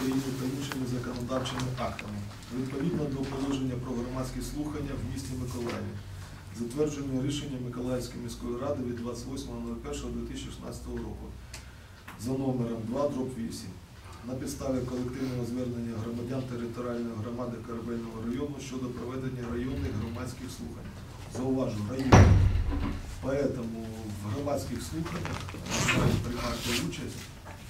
України та іншими законодавчими актами, відповідно до положення про громадські слухання в місті Миколаєві, затвердженого рішенням Миколаївської міської ради від 28.01.2016 року за номером 2 дроб 8 на підставі колективного звернення громадян територіальної громади Корабельного району щодо проведення районних громадських слухань. Зауважу, районних. Поэтому в громадських слуханнях приймати участь,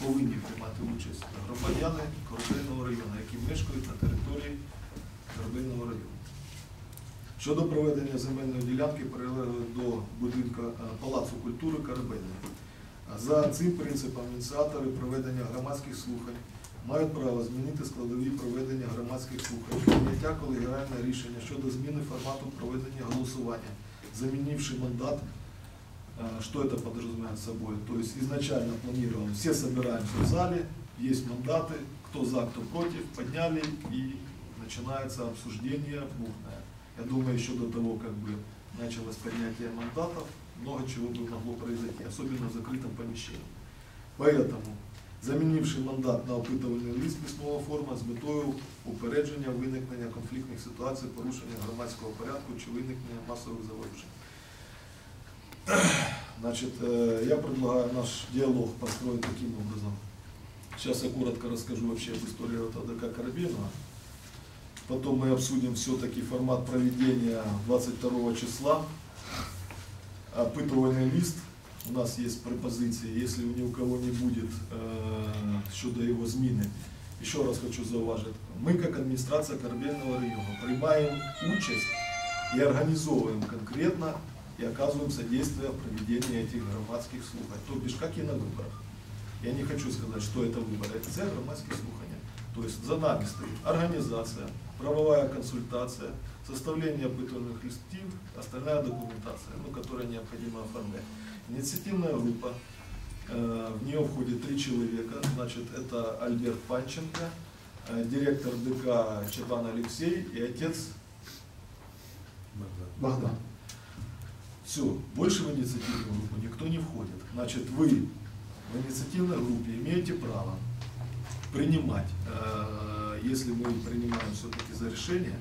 повинні приймати участь громадяни Корабельного району, які мешкають на території Корабельного району. Щодо проведення земельної ділянки прилеглої до будинку е, Палацу культури Корабельного. За цим принципом ініціатори проведення громадських слухань мають право змінити складові проведення громадських слухань, прийняття колегіального рішення щодо зміни формату проведення голосування, замінивши мандат. Э, Что это подразумевает собой? То есть изначально планировано, все собираемся в зале, есть мандаты, кто за, кто против, подняли и начинается обсуждение бурное. Я думаю, еще до того, как бы началось поднятие мандатов, много чего бы могло произойти, особенно в закрытом помещении. Поэтому, замінивши мандат на опитувальний лист письмова форма з метою упередження виникнення конфліктних ситуацій, порушення громадського порядку чи виникнення масових заворушень. Значит, э, я предлагаю наш диалог построить таким образом. Сейчас я коротко расскажу вообще об истории ОТДК Корабельного. Потом мы обсудим все-таки формат проведения 22 числа. Опытывальный лист. У нас есть пропозиции, если ни у кого не будет э, щодо его зміни. Еще раз хочу зауважити, ми, як адміністрація Корабельного району, приймаємо участь и организовываем конкретно и оказываем содействие в проведении этих громадских слухань. То бишь, как и на выборах. Я не хочу сказать, что это выборы, это все громадские слухания. То есть за нами стоит организация, правовая консультация, составление опытывальных листов, остальная документация, ну, которая необходимо оформлять. Инициативная группа, э, в нее входит три человека, значит, это Альберт Панченко, э, директор ДК Чабан Алексей и отец Богдан. Все, больше в инициативную группу никто не входит. Значит, вы в инициативной группе имеете право принимать, э, если мы принимаем все-таки за решение,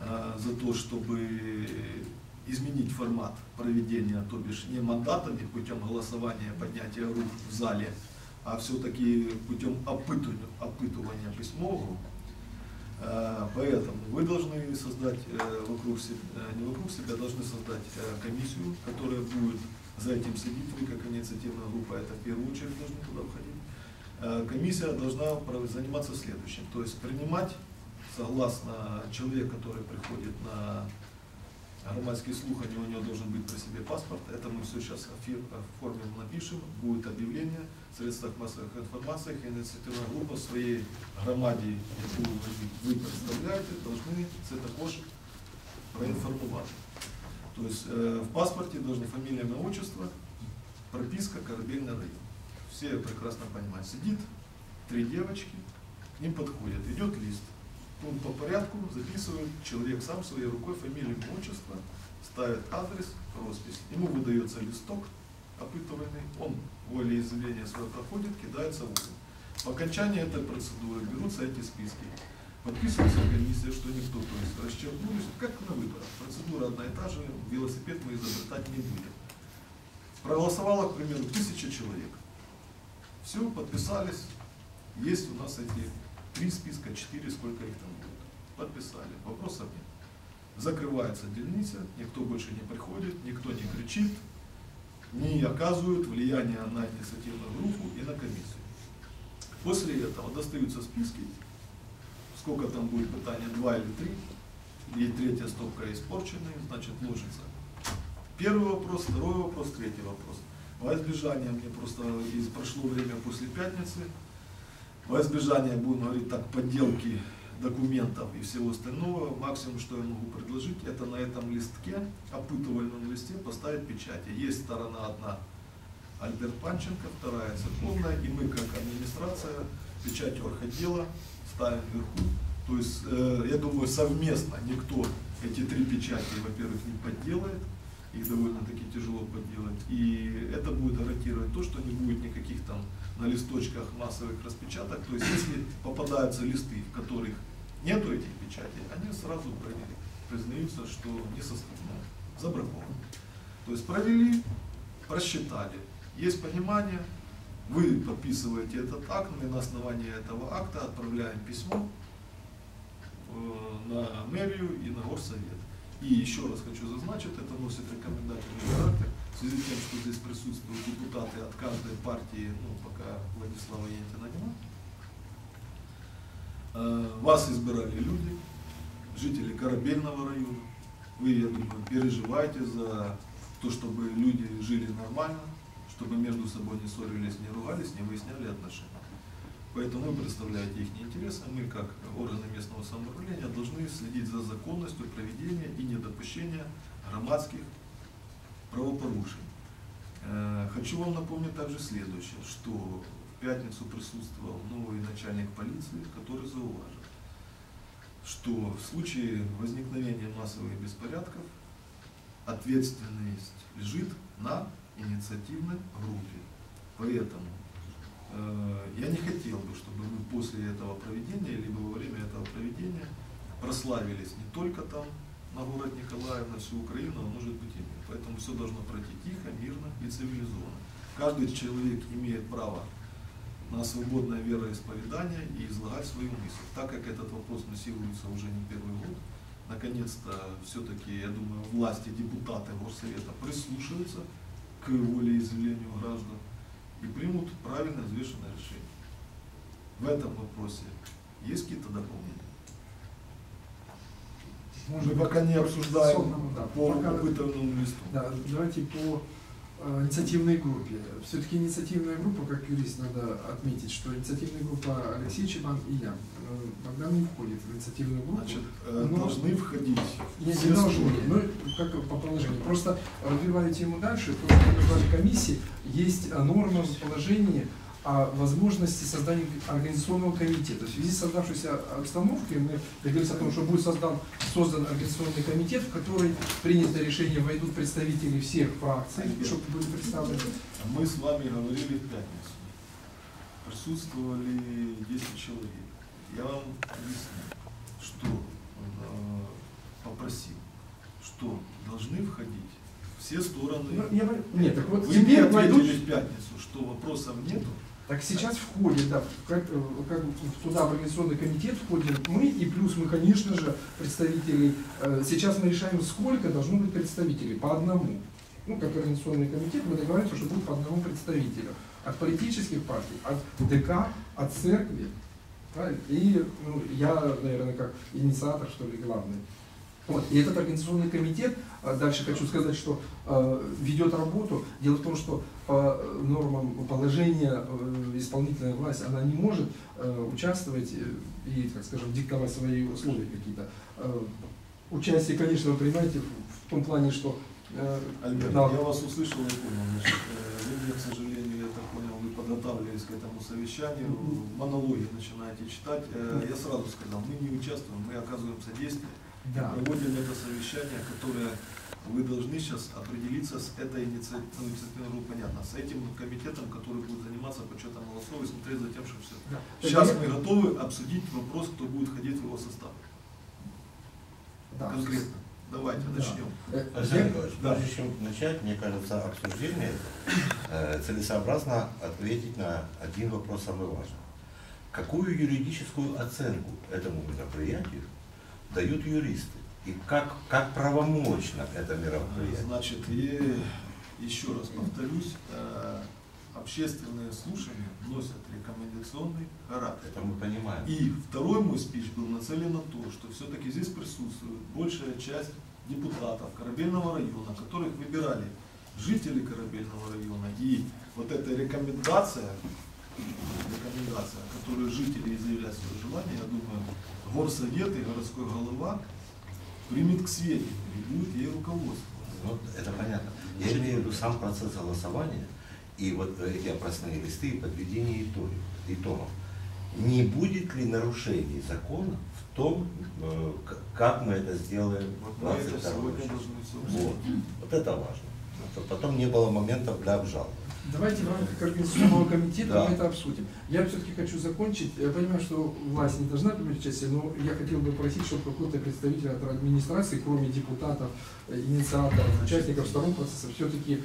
э, за то, чтобы изменить формат проведения, то бишь не мандатами путем голосования, поднятия рук в зале, а все-таки путем опытывания, письмового, Поэтому вы должны создать э, вокруг себя, не вокруг себя, должны создать э, комиссию, которая будет за этим следить. Вы как инициативная группа, это в первую очередь должны туда входить. Э, Комиссия должна заниматься следующим, то есть принимать, согласно человек, который приходит на громадские слухания, у него должен быть при себе паспорт. Это мы все сейчас офи- оформим, напишем, будет объявление в средствах массовых информации, и инициативная группа в своей громаді, яку ви представляєте, должны це також проінформувати. То есть э, в паспорте должны фамилия, имя, отчество, прописка, корабельный район. Все прекрасно понимают. Сидит три девочки, к ним подходят, идет лист. Он по порядку записывает человек сам своей рукой фамилию, отчество, ставит адрес, роспись. Ему выдается листок опытываемый, он волеизъявление свое проходит, кидается в угол. По окончании этой процедуры берутся эти списки. Подписывается комиссия, что никто, то есть расчеркнулись, как на выборах. Процедура одна и та же, велосипед мы изобретать не будем. Проголосовало, к примеру, тысяча человек. Все, подписались. Есть у нас эти три списка, четыре, сколько их там будет. Подписали. Вопросов нет. Закрывается дельница, никто больше не приходит, никто не кричит, не оказывают влияния на инициативную группу и на комиссию. После этого достаются списки, сколько там будет питания, два или три, и третья стопка испорченные, значит, ложится. Первый вопрос, второй вопрос, третий вопрос. Во избежание, мне просто прошло время после пятницы, во избежание, будем говорить так, подделки документов и всего остального, максимум, что я могу предложить, это на этом листке, опытывальном листе, поставить печати. Есть сторона одна Альберт Панченко, вторая законная, и мы как администрация печать орготдела ставим вверху. То есть, э, я думаю, совместно никто эти три печати, во-первых, не подделает, их довольно-таки тяжело подделать, и это будет гарантировать то, что не будет никаких там на листочках массовых распечаток. То есть если попадаются листы, в которых нету этих печатей, они сразу признаются, что не составно, забракованы. То есть провели, просчитали. Есть понимание, вы подписываете этот акт, мы на основании этого акта отправляем письмо э, на мэрию и на горсовет. И еще раз хочу зазначить, это носит рекомендательный характер, в связи с тем, что здесь присутствуют депутаты от каждой партии, ну, пока Владислава Янтина нема. Вас избирали люди, жители Корабельного района. Вы, я думаю, переживаете за то, чтобы люди жили нормально, чтобы между собой не ссорились, не ругались, не выясняли отношения. Поэтому вы представляете их интересы, мы, как органы местного самоуправления, должны следить за законностью проведения и недопущения громадских правопорушений. Э, хочу вам напомнить также следующее, что в пятницу присутствовал новый начальник полиции, который зауважил, что в случае возникновения массовых беспорядков ответственность лежит на инициативной группе. Поэтому э, я не хотел бы, чтобы мы после этого проведения, либо во время этого проведения прославились не только там, на город Николаев, на всю Украину, а может быть и мир. Поэтому все должно пройти тихо, мирно и цивилизованно. Каждый человек имеет право на свободное вероисповедание и излагать свою мысль. Так как этот вопрос муссируется уже не первый год, наконец-то все-таки, я думаю, власти, депутаты Горсовета прислушаются к волеизъявлению граждан и примут правильно взвешенное решение. В этом вопросе есть какие-то дополнения? Может, Мы пока не обсуждаем да, по пока, опытанному листу. Да, давайте по э, инициативной группе. Все-таки инициативная группа, как юрист, надо отметить, что инициативная группа Алексей Чебан и я. Э, Богдан не входит в инициативную группу. Значит, э, но, должны входить. Не, не должны, ну, как по положению. Просто развивая тему дальше, то в вашей комиссии есть норма в положении о возможности создания организационного комитета. В связи с создавшейся обстановкой мы договорились о том, что будет создан, создан организационный комитет, в который принято решение войдут представители всех фракций, чтобы были представлены. Мы с вами говорили в пятницу. Присутствовали 10 человек. Я вам объясню, что э, попросил, что должны входить все стороны. Ну, я, нет, так вот Вы теперь мне ответили войдут... в пятницу, что вопросов нету. Так сейчас входит, да, как, э, как туда организационный комитет входим мы, и плюс мы, конечно же, представители, э, сейчас мы решаем, сколько должно быть представителей, по одному. Ну, как организационный комитет, мы договариваемся, что будет по одному представителю. От политических партий, от ДК, от церкви. Правильно? И ну, я, наверное, как инициатор, что ли, главный. Вот. И этот организационный комитет, а, дальше хочу сказать, что э, ведет работу. Дело в том, что по нормам положения э, исполнительная власть, она не может э, участвовать и, так скажем, диктовать свои условия какие-то. Э, участие, конечно, вы понимаете, в том плане, что... Э, Альберт, да. я вас услышал и понял. Значит, э, вы мне, к сожалению, я так понял, вы подготавливались к этому совещанию, монологи начинаете читать. Э, я сразу сказал, мы не участвуем, мы оказываем содействие да. проводим это совещание, которое вы должны сейчас определиться с этой инициативой, ну, инициативной группой, понятно, с этим комитетом, который будет заниматься подсчетом голосов и смотреть за тем, что все. Да. Сейчас мы готовы обсудить вопрос, кто будет входить в его состав. Да. Конкретно. Давайте да. начнем. Э, Александр Николаевич, да. прежде чем начать, мне кажется, обсуждение э, целесообразно ответить на один вопрос самый важный. Какую юридическую оценку этому мероприятию дают юристы. И как, как правомочно это мероприятие? Значит, и еще раз повторюсь, э, общественные слушания носят рекомендационный характер. Это мы понимаем. И второй мой спич был нацелен на то, что все-таки здесь присутствует большая часть депутатов Корабельного района, которых выбирали жители Корабельного района. И вот эта рекомендация, рекомендация, которую жители изъявляют свое желание, я думаю, горсовет и городской голова примет к сведению и будет ей руководствоваться. Ну, это понятно. Я имею в виду сам процесс голосования и вот эти опросные листы и подведение итогов. итогов. Не будет ли нарушений закона в том, э, как мы это сделаем вот 22 вот. вот это важно. то потом не было моментов для обжалования. Давайте в рамках организационного комитета Да. мы это обсудим. Я все-таки хочу закончить. Я понимаю, что власть не должна принимать участие, но я хотел бы просить, чтобы какой-то представитель от администрации, кроме депутатов, э, инициаторов, участников сторон процесса, все-таки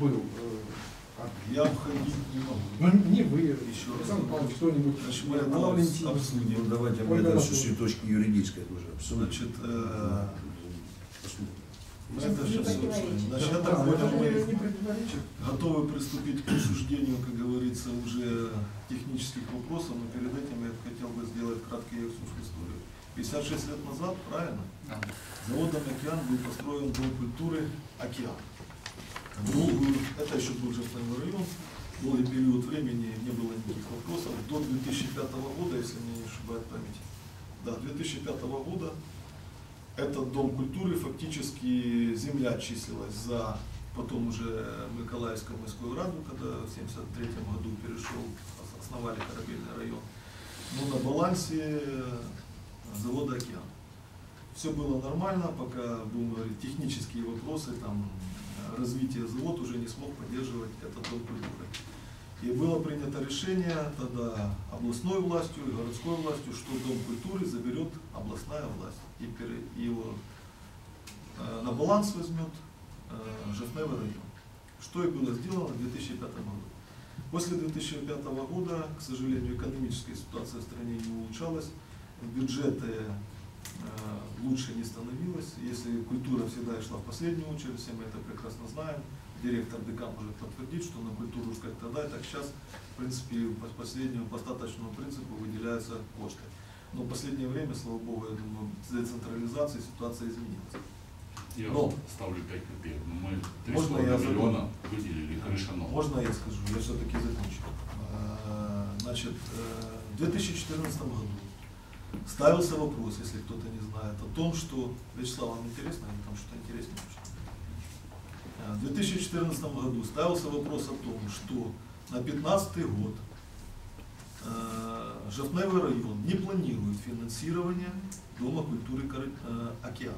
был. э, Я входить не могу. Ну, не вы, Еще раз. Александр Павлович, кто-нибудь, Значит, мы это обсудим. Ну, давайте мы это с точки- юридической тоже обсудим. Значит, э, мы это сейчас обсудим. Значит, я так понял, мы готовы приступить к обсуждению, как говорится, уже технических вопросов, но перед этим я хотел бы сделать краткий экскурс в историю. 56 лет назад, правильно, заводом «Океан» был построен Дом культуры «Океан». Долгую, это еще был Жертвенный район, долгий период времени не было никаких вопросов. До 2005 года, если мне не ошибает память, да, 2005 года этот Дом культуры фактически земля числилась за потом уже Миколаевскую морскую раду, когда в 1973 году перешел, ос- основали корабельный район. Но на балансе завода «Океан». Все было нормально, пока, будем говорить, технические вопросы, там, э, развитие завода уже не смог поддерживать этот дом культуры. И было принято решение тогда областной властью и городской властью, что Дом культуры заберет областная власть и его э, на баланс возьмет э, Жовтневый район. Что и было сделано в 2005 году. После 2005 года, к сожалению, экономическая ситуация в стране не улучшалась, бюджеты э, лучше не становилось. Если культура всегда шла в последнюю очередь, все мы это прекрасно знаем. Директор ДК может подтвердить, что на культуру как тогда, так сейчас, в принципе, по последнему по остаточному принципу выделяются кошты. Но в последнее время, слава богу, я думаю, с децентрализацией ситуация изменилась. Я Но. ставлю 5 копеек. Мы Можно 3,5 я миллиона выделили крыша новая. Можно я скажу? Я все-таки закончу. Э, Значит, э, в 2014 году ставился вопрос, если кто-то не знает, о том, что, Вячеслав, вам интересно, или там что-то интереснее? В 2014 году ставился вопрос о том, что на 2015 год э, Жовтневый район не планирует финансирование Дома культуры э, «Океан».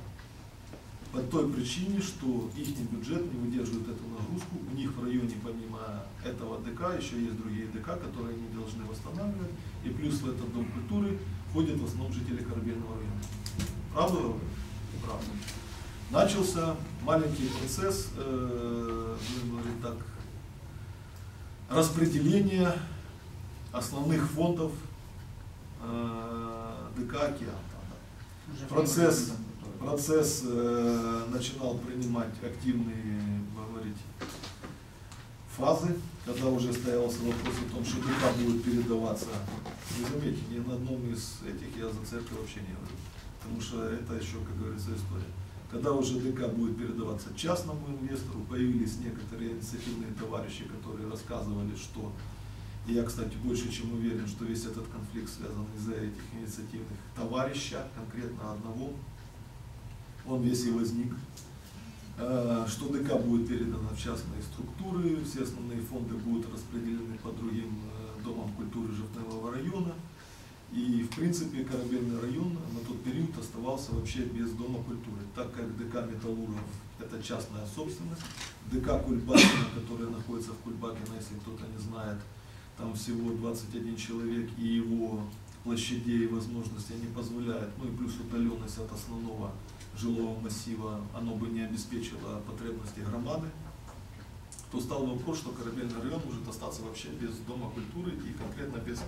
По той причине, что их бюджет не выдерживает эту нагрузку. У них в районе помимо этого ДК еще есть другие ДК, которые они должны восстанавливать. И плюс в этот дом культуры ходят в основном жители Корабельного района. Правда говорю? Правда. Начался маленький процесс, э, говорить так, распределения основных фондов э, ДК «Океан». Процесс, процесс э, начинал принимать активные, говорить, фазы, когда уже стоялся вопрос о том, что ДК будет передаваться. Вы заметите, ни на одном из этих я за церковь вообще не говорю, потому что это еще, как говорится, история. Когда уже ДК будет передаваться частному инвестору, появились некоторые инициативные товарищи, которые рассказывали, что и я, кстати, больше чем уверен, что весь этот конфликт связан из-за этих инициативных товарища, конкретно одного. Он весь и возник. Э, Что ДК будет передано в частные структуры, все основные фонды будут распределены по другим э, домам культуры Жовтневого района. И, в принципе, Корабельный район на тот период оставался вообще без дома культуры, так как ДК Металлургов – это частная собственность, ДК Кульбакина, которая находится в Кульбакино, если кто-то не знает, там всего 21 человек, и его площадей и возможностей не позволяет, ну и плюс удаленность от основного жилого массива, оно бы не обеспечило потребности громады, то стал вопрос, что Корабельный район может остаться вообще без дома культуры и конкретно без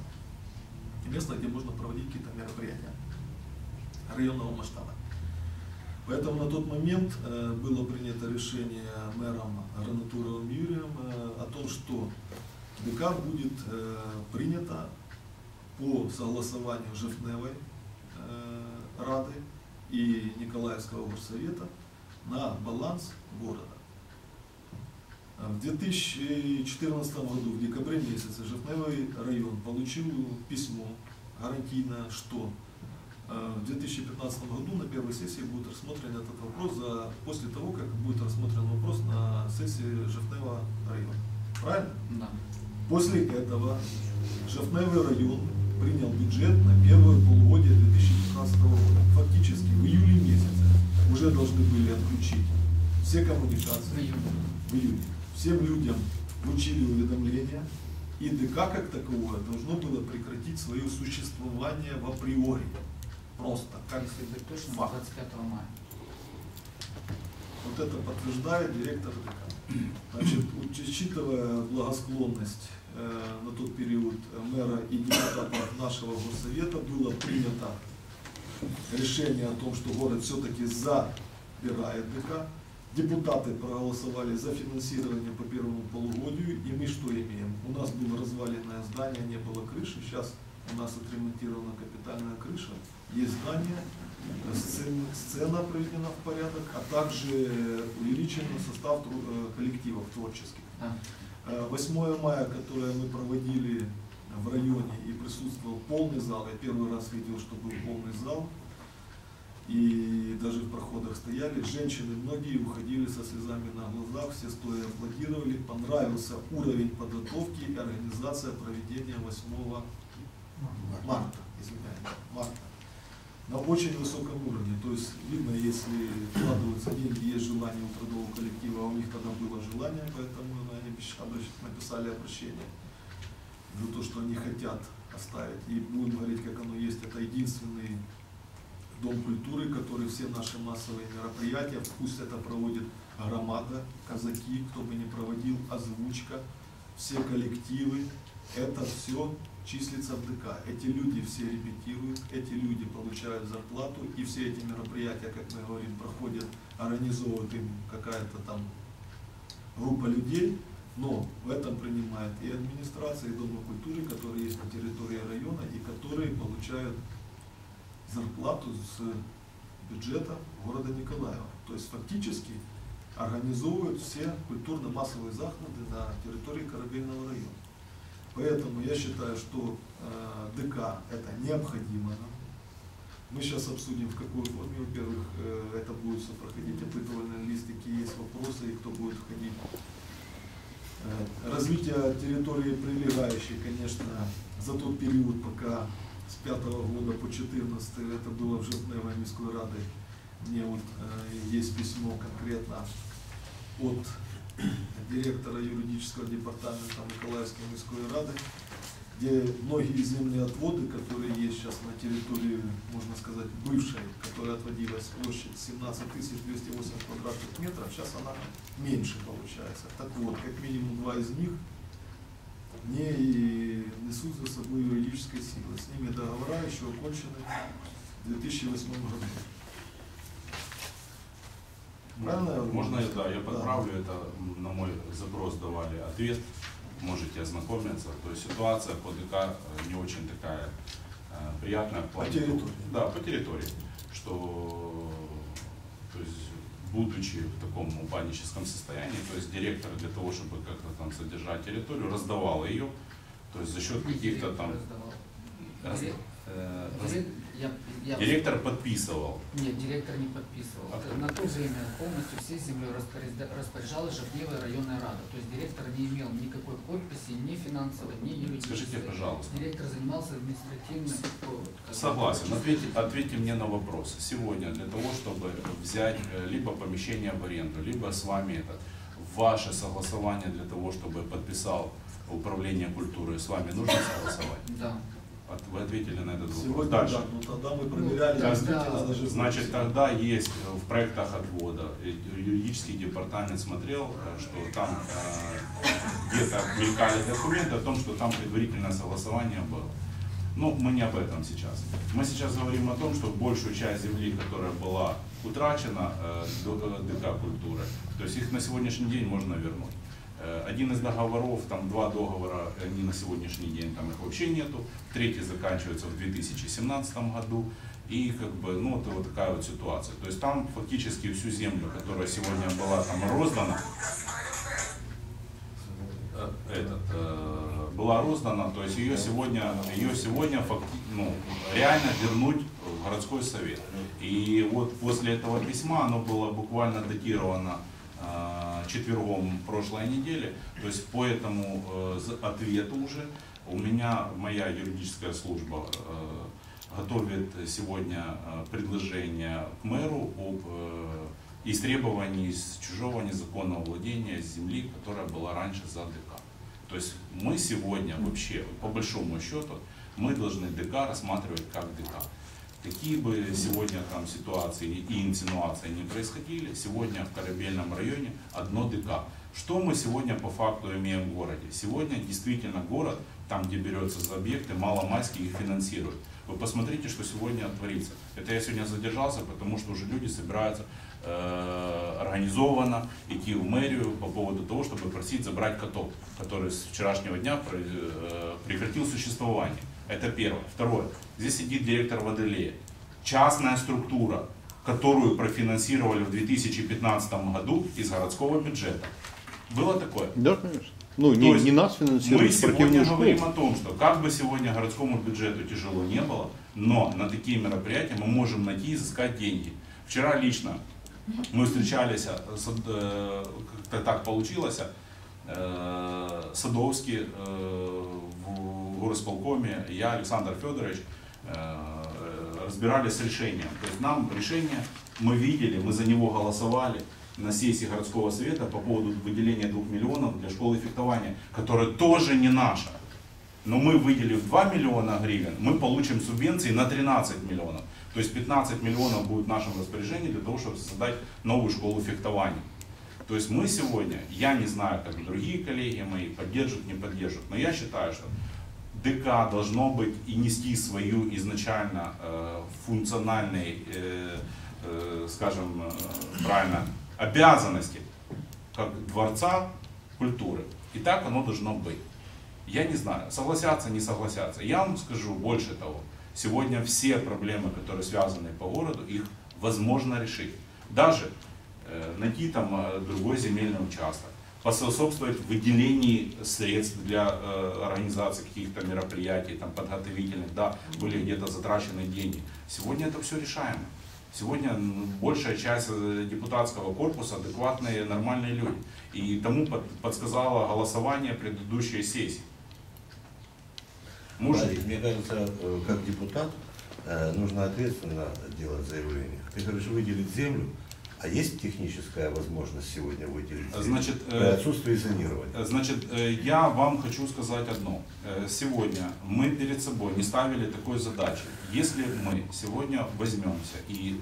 места, где можно проводить какие-то мероприятия районного масштаба. Поэтому на тот момент э, было принято решение мэром Ранатуровым Юрием э, о том, что ДК будет э, принято по согласованию Жовтневой э, Рады и Николаевского горсовета на баланс города. В 2014 году, в декабре месяце, Жовтневый район получил письмо гарантийное, что э, в 2015 году на первой сессии будет рассмотрен этот вопрос за, после того, как будет рассмотрен вопрос на сессии Жовтневого района. Правильно? Да. После этого Жовтневый район принял бюджет на первое полугодие 2015 года. Фактически в июле месяце уже должны были отключить все В коммуникации июне. в июне. Всем людям вручили уведомления, и ДК как таковое должно было прекратить свое существование в априори. Просто, как Если быть точным, факт. 25 мая. Вот это подтверждает директор ДК. Значит, учитывая благосклонность э, на тот период мэра и депутатов нашего горсовета, было принято решение о том, что город все-таки забирает ДК. Депутаты проголосовали за финансирование по первому полугодию, и мы что имеем? У нас было разваленное здание, не было крыши, сейчас у нас отремонтирована капитальная крыша, есть здание, сцен- сцена приведена в порядок, а также увеличен состав э, коллективов творческих. Да. Э, 8 мая, которое мы проводили в районе и присутствовал полный зал, я первый раз видел, что был полный зал, и даже в проходах стояли, женщины многие уходили со слезами на глазах, все стоя аплодировали, понравился уровень подготовки и организация проведения 8 марта, извиняюсь, марта. На очень высоком уровне, то есть видно, если вкладываются деньги, есть желание у трудового коллектива, а у них тогда было желание, поэтому ну, они написали обращение за то, что они хотят оставить. И будем говорить, как оно есть, это единственный дом культуры, который все наши массовые мероприятия, пусть это проводит громада, казаки, кто бы ни проводил, озвучка, все коллективы, это все числится в ДК. Эти люди все репетируют, эти люди получают зарплату, и все эти мероприятия, как мы говорим, проходят, организовывает им какая-то там группа людей, но в этом принимает и администрация, и Дома культуры, которые есть на территории района, и которые получают зарплату с бюджета города Николаева. То есть фактически организовывают все культурно-массовые заходы на территории Корабельного района. Поэтому я считаю, что э, ДК это необходимо. Мы сейчас обсудим, в какой форме, во-первых, э, это будет все проходить, опытывальные лист, какие есть вопросы и кто будет входить. Э, Развитие территории прилегающей, конечно, за тот период, пока с 5 года по 14 это было в Жовтневой міської ради. Мне вот э, есть письмо конкретно от директора юридического департамента Николаевской міської ради, где многие земные отводы, которые есть сейчас на территории, можно сказать, бывшей, которая отводилась площадь 17 208 квадратных метров, сейчас она меньше получается. Так вот, как минимум два из них не несут за собой юридической силы. С ними договора еще окончены в 2008 году. Правильно? Можно я, да, я Да. подправлю это, м, на мой запрос давали ответ, можете ознакомиться. То есть ситуация по ДК э, не очень такая э, приятная. плане- территории. Да, по территории. Что, будучи в таком упадническом состоянии, то есть директор для того, чтобы как-то там содержать территорию, раздавал ее, то есть за счет каких-то там... Раздавал. раз- э, раз- я- я- Директор подписывал. Нет, директор не подписывал. А На то время полностью всей землей распоряжалась Жовтневая районная рада. То есть директор не имел никакой подписи, ни финансовой, ни юридической. Скажите, пожалуйста. Директор занимался административным. Согласен. Ответьте, ответьте мне на вопрос. Сегодня для того, чтобы взять э, либо помещение в аренду, либо с вами этот, ваше согласование для того, чтобы подписал управление культуры, с вами нужно согласовать? Да. От- Вы ответили на этот вопрос. Сегодня Дальше. да, но тогда мы проверяли, Ну, действительно тогда- даже Значит, тогда есть э, в проектах отвода, э, юридический департамент смотрел, э, что там э, где-то мелькали документы о том, что там предварительное согласование было. Но мы не об этом сейчас. Мы сейчас говорим о том, что большую часть земли, которая была утрачена э, до- ДК культуры, то есть их на сегодняшний день можно вернуть. Э, Один из договоров, там два договора, они на сегодняшний день, там их вообще нету. Третий заканчивается в 2017 году. И как бы, ну, это вот такая вот ситуация. То есть там фактически всю землю, которая сегодня была там роздана, э, этот, э, была роздана, то есть ее сегодня, ее сегодня факти- ну, реально вернуть в городской совет. И вот после этого письма оно было буквально датировано четвергом прошлой недели, то есть по этому э, ответу уже у меня моя юридическая служба э, готовит сегодня э, предложение к мэру об из требований из чужого незаконного владения земли, которая была раньше за ДК. То есть мы сегодня вообще, по большому счету, мы должны ДК рассматривать как ДК. Какие бы сегодня там ситуации и инсинуации не происходили, сегодня в Корабельном районе одно ДК. Что мы сегодня по факту имеем в городе? Сегодня действительно город, там где берется за объекты, маломайский их финансирует. Вы посмотрите, что сегодня творится. Это я сегодня задержался, потому что уже люди собираются э, организованно идти в мэрию по поводу того, чтобы просить забрать каток, который с вчерашнего дня э, прекратил существование. Это первое. Второе. Здесь сидит директор Водолея. Частная структура, которую профинансировали в 2015 году из городского бюджета. Было такое? Да, конечно. Ну, То не, есть не нас Мы финансируют, сегодня спортивную говорим школу. о том, что как бы сегодня городскому бюджету тяжело не было, но на такие мероприятия мы можем найти и изыскать деньги. Вчера лично мы встречались, э, э, как-то так получилось, э, Садовский в горосполкоме, я, Александр Федорович, разбирались с решением. То есть нам решение мы видели, мы за него голосовали на сессии городского совета по поводу выделения 2 миллионов для школы фехтования, которая тоже не наша. Но мы выделив 2 миллиона гривен, мы получим субвенции на 13 миллионов. То есть 15 миллионов будет в нашем распоряжении для того, чтобы создать новую школу фехтования. То есть мы сегодня, я не знаю, как другие коллеги мои поддержат, не поддержат, но я считаю, что ДК должно быть и нести свою изначально э, функциональные, э, э, скажем, э, правильно, обязанности как дворца культуры. И так оно должно быть. Я не знаю, согласятся, не согласятся. Я вам скажу больше того. Сегодня все проблемы, которые связаны по городу, их возможно решить. Даже э, найти там э, другой земельный участок, поспособствовать выделении средств для э, организации каких-то мероприятий, там, подготовительных, да, были где-то затрачены деньги. Сегодня это все решаемо. Сегодня большая часть э, депутатского корпуса адекватные, нормальные люди. И тому под- подсказало голосование предыдущей сессии. Может, Владик, Мне кажется, э, как депутат э, нужно ответственно делать заявление. Ты говоришь, выделить землю, а есть техническая возможность сегодня выделить? Значит, э, при отсутствии зонирования. Значит, я вам хочу сказать одно. Сегодня мы перед собой не ставили такой задачи. Если мы сегодня возьмемся и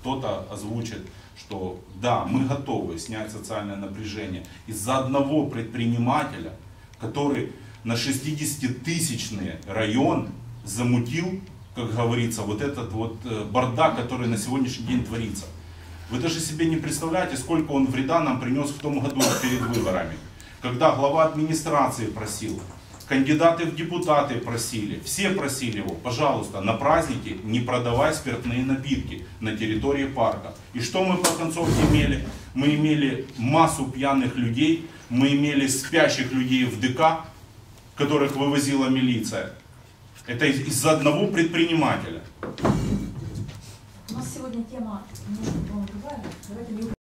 кто-то озвучит, что да, мы готовы снять социальное напряжение из-за одного предпринимателя, который на 60-тысячный район замутил, как говорится, вот этот вот э, бардак, который на сегодняшний день творится. Вы даже себе не представляете, сколько он вреда нам принес в том году перед выборами. Когда глава администрации просил, кандидаты в депутаты просили, все просили его, пожалуйста, на праздники не продавай спиртные напитки на территории парка. И что мы по концовке имели? Мы имели массу пьяных людей, мы имели спящих людей в ДК, которых вывозила милиция. Это из- из-за одного предпринимателя. У нас сегодня тема немножко другая.